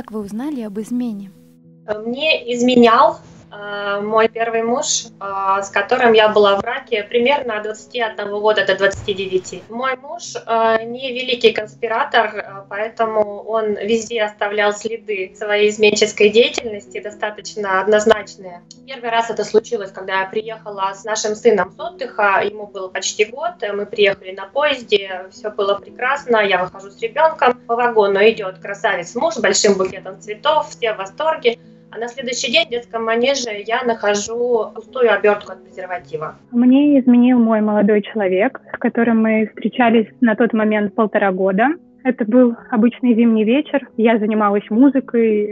Как вы узнали об измене? Мне изменял мой первый муж, э, с которым я была в браке примерно от 21 года до 29. Мой муж э, не великий конспиратор, поэтому он везде оставлял следы своей изменческой деятельности, достаточно однозначные. Первый раз это случилось, когда я приехала с нашим сыном с отдыха, ему было почти год, мы приехали на поезде, все было прекрасно, я выхожу с ребенком, по вагону идет красавец муж с большим букетом цветов, все в восторге. А на следующий день в детском манеже я нахожу пустую обертку от презерватива. Мне изменил мой молодой человек, с которым мы встречались на тот момент полтора года. Это был обычный зимний вечер. Я занималась музыкой, э,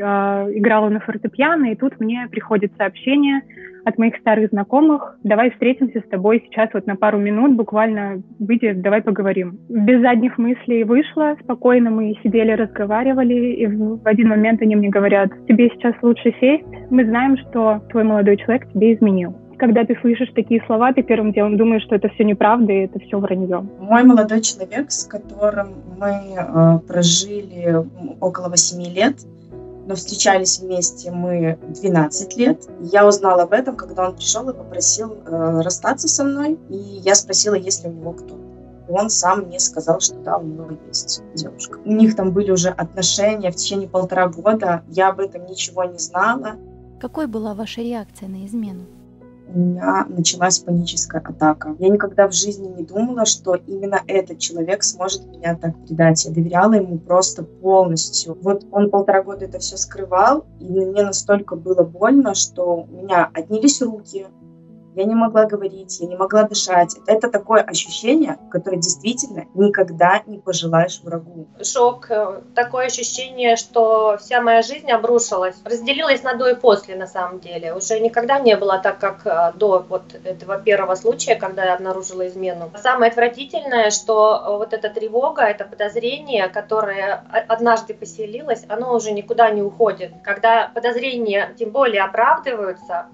играла на фортепиано, и тут мне приходит сообщение от моих старых знакомых. Давай встретимся с тобой сейчас вот на пару минут, буквально выйди, давай поговорим. Без задних мыслей вышла, спокойно мы сидели, разговаривали, и в один момент они мне говорят, тебе сейчас лучше сесть, мы знаем, что твой молодой человек тебе изменил когда ты слышишь такие слова, ты первым делом думаешь, что это все неправда и это все вранье. Мой молодой человек, с которым мы э, прожили около 8 лет, но встречались вместе мы 12 лет. Я узнала об этом, когда он пришел и попросил э, расстаться со мной, и я спросила, есть ли у него кто он сам мне сказал, что да, у него есть девушка. У них там были уже отношения в течение полтора года, я об этом ничего не знала. Какой была ваша реакция на измену? У меня началась паническая атака. Я никогда в жизни не думала, что именно этот человек сможет меня так предать. Я доверяла ему просто полностью. Вот он полтора года это все скрывал, и мне настолько было больно, что у меня отнялись руки, я не могла говорить, я не могла дышать. Это такое ощущение, которое действительно никогда не пожелаешь врагу. Шок, э, такое ощущение, что вся моя жизнь обрушилась, разделилась на до и после на самом деле. Уже никогда не было так, как э, до вот этого первого случая, когда я обнаружила измену. Самое отвратительное, что э, вот эта тревога, это подозрение, которое однажды поселилось, оно уже никуда не уходит. Когда подозрения тем более оправдываются,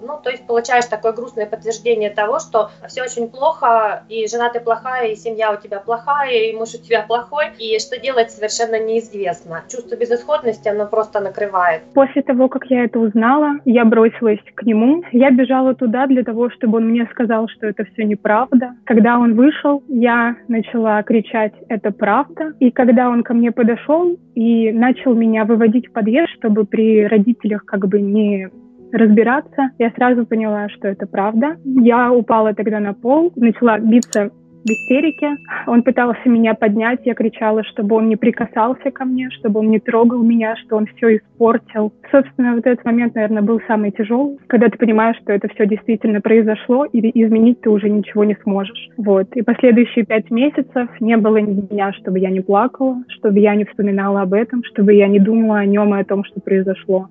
ну, то есть получаешь такой грустное подтверждение того, что все очень плохо, и жена ты плохая, и семья у тебя плохая, и муж у тебя плохой, и что делать совершенно неизвестно. Чувство безысходности, оно просто накрывает. После того, как я это узнала, я бросилась к нему. Я бежала туда для того, чтобы он мне сказал, что это все неправда. Когда он вышел, я начала кричать «это правда». И когда он ко мне подошел и начал меня выводить в подъезд, чтобы при родителях как бы не разбираться. Я сразу поняла, что это правда. Я упала тогда на пол, начала биться в истерике. Он пытался меня поднять, я кричала, чтобы он не прикасался ко мне, чтобы он не трогал меня, что он все испортил. Собственно, вот этот момент, наверное, был самый тяжелый, когда ты понимаешь, что это все действительно произошло, и изменить ты уже ничего не сможешь. Вот. И последующие пять месяцев не было ни дня, чтобы я не плакала, чтобы я не вспоминала об этом, чтобы я не думала о нем и о том, что произошло.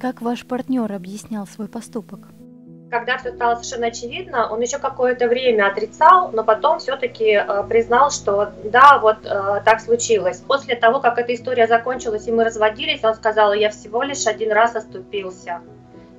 Как ваш партнер объяснял свой поступок? Когда все стало совершенно очевидно, он еще какое-то время отрицал, но потом все-таки э, признал, что да, вот э, так случилось. После того, как эта история закончилась и мы разводились, он сказал, я всего лишь один раз оступился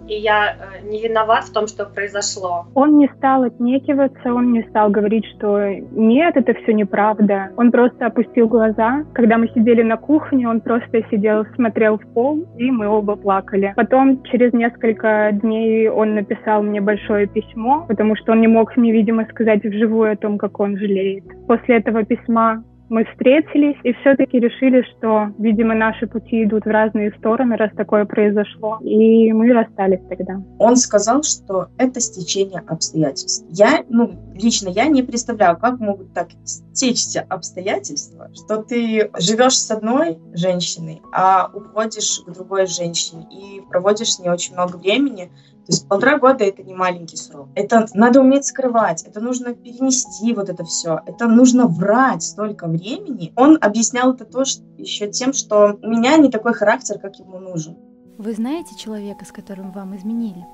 и я э, не виноват в том, что произошло. Он не стал отнекиваться, он не стал говорить, что нет, это все неправда. Он просто опустил глаза. Когда мы сидели на кухне, он просто сидел, смотрел в пол, и мы оба плакали. Потом, через несколько дней, он написал мне большое письмо, потому что он не мог мне, видимо, сказать вживую о том, как он жалеет. После этого письма мы встретились и все-таки решили, что, видимо, наши пути идут в разные стороны, раз такое произошло. И мы расстались тогда. Он сказал, что это стечение обстоятельств. Я, ну, лично я не представляю, как могут так стечься обстоятельства, что ты живешь с одной женщиной, а уходишь к другой женщине и проводишь с ней очень много времени, то есть полтора года это не маленький срок. Это надо уметь скрывать, это нужно перенести вот это все, это нужно врать столько времени. Он объяснял это тоже еще тем, что у меня не такой характер, как ему нужен. Вы знаете человека, с которым вам изменили?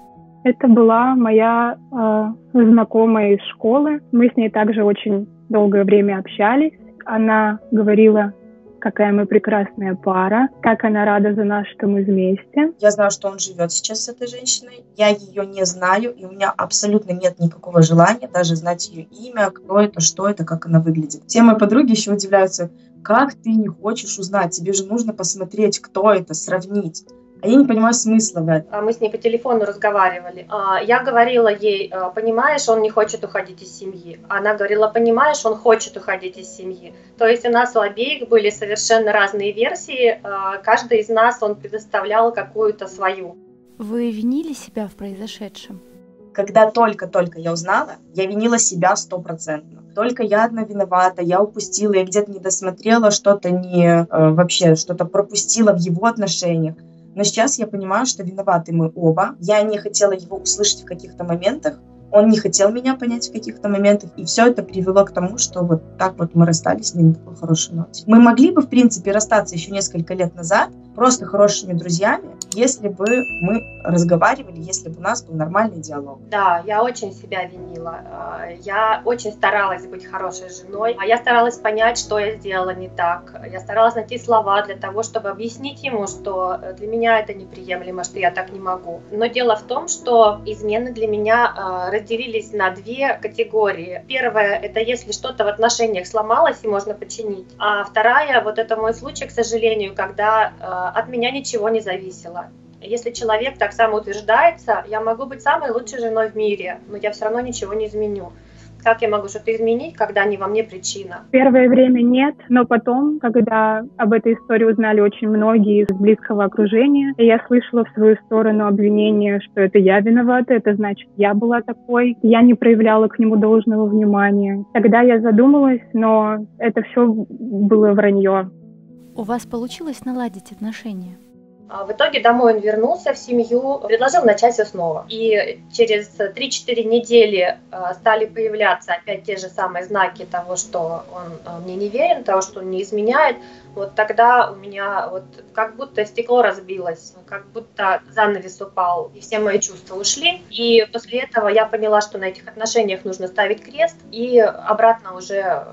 Это была моя э, знакомая из школы. Мы с ней также очень долгое время общались. Она говорила какая мы прекрасная пара, как она рада за нас, что мы вместе. Я знаю, что он живет сейчас с этой женщиной. Я ее не знаю, и у меня абсолютно нет никакого желания даже знать ее имя, кто это, что это, как она выглядит. Все мои подруги еще удивляются, как ты не хочешь узнать? Тебе же нужно посмотреть, кто это, сравнить. А я не понимаю смысла в этом. А мы с ней по телефону разговаривали. А, я говорила ей, «А, понимаешь, он не хочет уходить из семьи. Она говорила, понимаешь, он хочет уходить из семьи. То есть у нас у обеих были совершенно разные версии. Каждый из нас, он предоставлял какую-то свою. Вы винили себя в произошедшем? Когда только-только я узнала, я винила себя стопроцентно. Только я одна виновата, я упустила, я где-то не досмотрела, что-то не э, вообще, что-то пропустила в его отношениях. Но сейчас я понимаю, что виноваты мы оба. Я не хотела его услышать в каких-то моментах. Он не хотел меня понять в каких-то моментах. И все это привело к тому, что вот так вот мы расстались ним на такой хорошей ноте. Мы могли бы, в принципе, расстаться еще несколько лет назад, просто хорошими друзьями, если бы мы разговаривали, если бы у нас был нормальный диалог. Да, я очень себя винила. А, я очень старалась быть хорошей женой. а Я старалась понять, что я сделала не так. Я старалась найти слова для того, чтобы объяснить ему, что для меня это неприемлемо, что я так не могу. Но дело в том, что измены для меня а, разделились на две категории. Первая – это если что-то в отношениях сломалось и можно починить. А вторая – вот это мой случай, к сожалению, когда а, от меня ничего не зависело. Если человек так самоутверждается, я могу быть самой лучшей женой в мире, но я все равно ничего не изменю. Как я могу что-то изменить, когда не во мне причина? Первое время нет, но потом, когда об этой истории узнали очень многие из близкого окружения, я слышала в свою сторону обвинения, что это я виновата, это значит, я была такой, я не проявляла к нему должного внимания. Тогда я задумалась, но это все было вранье. У вас получилось наладить отношения? А в итоге домой он вернулся в семью, предложил начать все снова. И через 3-4 недели а, стали появляться опять те же самые знаки того, что он а, мне не верен, того, что он не изменяет. Вот тогда у меня вот как будто стекло разбилось, как будто занавес упал, и все мои чувства ушли. И после этого я поняла, что на этих отношениях нужно ставить крест, и обратно уже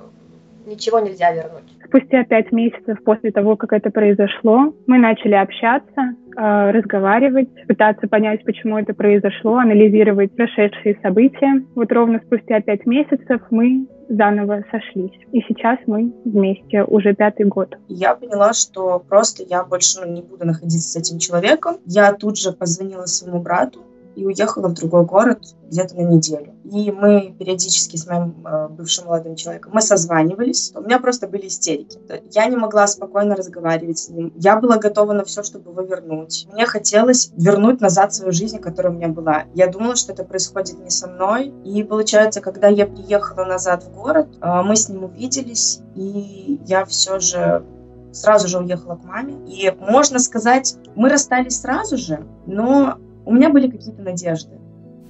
ничего нельзя вернуть. Спустя пять месяцев после того, как это произошло, мы начали общаться, э, разговаривать, пытаться понять, почему это произошло, анализировать прошедшие события. Вот ровно спустя пять месяцев мы заново сошлись. И сейчас мы вместе уже пятый год. Я поняла, что просто я больше не буду находиться с этим человеком. Я тут же позвонила своему брату, и уехала в другой город где-то на неделю. И мы периодически с моим э, бывшим молодым человеком, мы созванивались, у меня просто были истерики. Я не могла спокойно разговаривать с ним. Я была готова на все, чтобы его вернуть. Мне хотелось вернуть назад свою жизнь, которая у меня была. Я думала, что это происходит не со мной. И получается, когда я приехала назад в город, э, мы с ним увиделись, и я все же сразу же уехала к маме. И можно сказать, мы расстались сразу же, но у меня были какие-то надежды.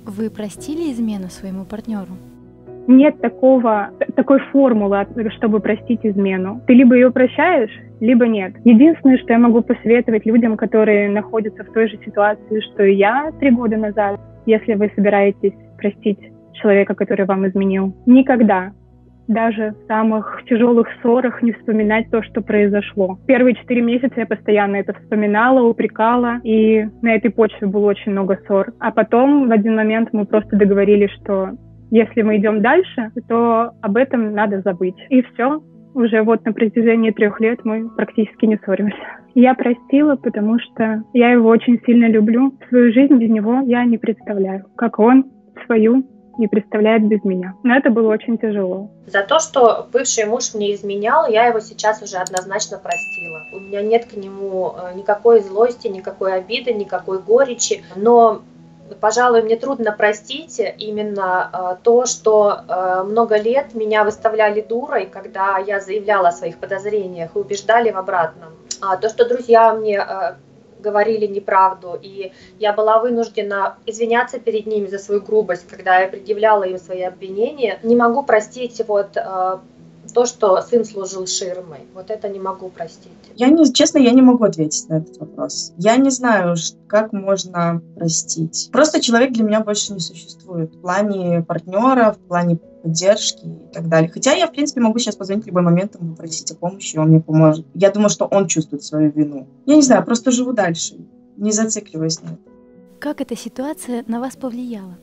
Вы простили измену своему партнеру? Нет такого, такой формулы, чтобы простить измену. Ты либо ее прощаешь, либо нет. Единственное, что я могу посоветовать людям, которые находятся в той же ситуации, что и я три года назад, если вы собираетесь простить человека, который вам изменил, никогда даже в самых тяжелых ссорах не вспоминать то, что произошло. Первые четыре месяца я постоянно это вспоминала, упрекала, и на этой почве было очень много ссор. А потом в один момент мы просто договорились, что если мы идем дальше, то об этом надо забыть. И все. Уже вот на протяжении трех лет мы практически не ссоримся. Я простила, потому что я его очень сильно люблю. Свою жизнь без него я не представляю. Как он свою не представляет без меня. Но это было очень тяжело. За то, что бывший муж мне изменял, я его сейчас уже однозначно простила. У меня нет к нему э, никакой злости, никакой обиды, никакой горечи. Но пожалуй, мне трудно простить именно э, то, что э, много лет меня выставляли дурой, когда я заявляла о своих подозрениях и убеждали в обратном. А то, что друзья мне говорили неправду, и я была вынуждена извиняться перед ними за свою грубость, когда я предъявляла им свои обвинения. Не могу простить вот э, то, что сын служил ширмой. Вот это не могу простить. Я не, честно, я не могу ответить на этот вопрос. Я не знаю, как можно простить. Просто человек для меня больше не существует в плане партнера, в плане поддержки и так далее. Хотя я, в принципе, могу сейчас позвонить в любой момент, ему попросить о помощи, он мне поможет. Я думаю, что он чувствует свою вину. Я не знаю, просто живу дальше, не зацикливаясь на этом. Как эта ситуация на вас повлияла?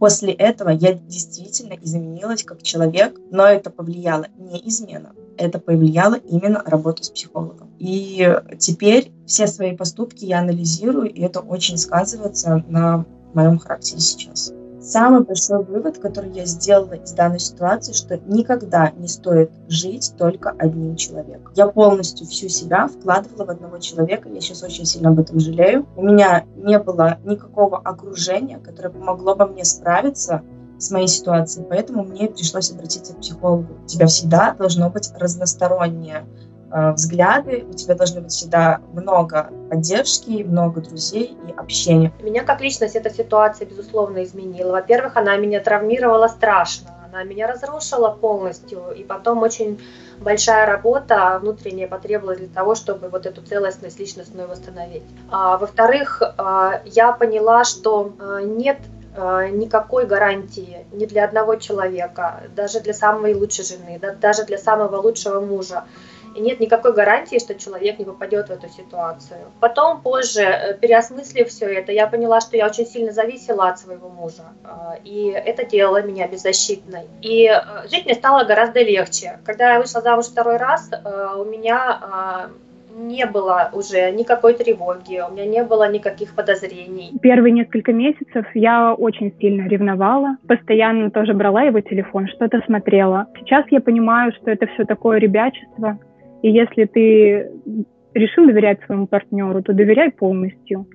После этого я действительно изменилась как человек, но это повлияло не измена, это повлияло именно работа с психологом. И теперь все свои поступки я анализирую, и это очень сказывается на моем характере сейчас. Самый большой вывод, который я сделала из данной ситуации, что никогда не стоит жить только одним человеком. Я полностью всю себя вкладывала в одного человека, я сейчас очень сильно об этом жалею. У меня не было никакого окружения, которое помогло бы мне справиться с моей ситуацией, поэтому мне пришлось обратиться к психологу. У тебя всегда должно быть разностороннее взгляды, у тебя должно быть всегда много поддержки, много друзей и общения. Меня как личность эта ситуация, безусловно, изменила. Во-первых, она меня травмировала страшно, она меня разрушила полностью, и потом очень большая работа внутренняя потребовалась для того, чтобы вот эту целостность личностную восстановить. А, во-вторых, а, я поняла, что а, нет никакой гарантии ни для одного человека, даже для самой лучшей жены, даже для самого лучшего мужа, нет никакой гарантии, что человек не попадет в эту ситуацию. Потом, позже, э, переосмыслив все это, я поняла, что я очень сильно зависела от своего мужа, э, и это делало меня беззащитной. И э, жить мне стало гораздо легче. Когда я вышла замуж второй раз, у меня не было уже никакой тревоги, у меня не было никаких подозрений. Первые несколько месяцев я очень сильно ревновала, постоянно тоже брала его телефон, что-то смотрела. Сейчас я понимаю, что это все такое ребячество, и если ты решил доверять своему партнеру, то доверяй полностью.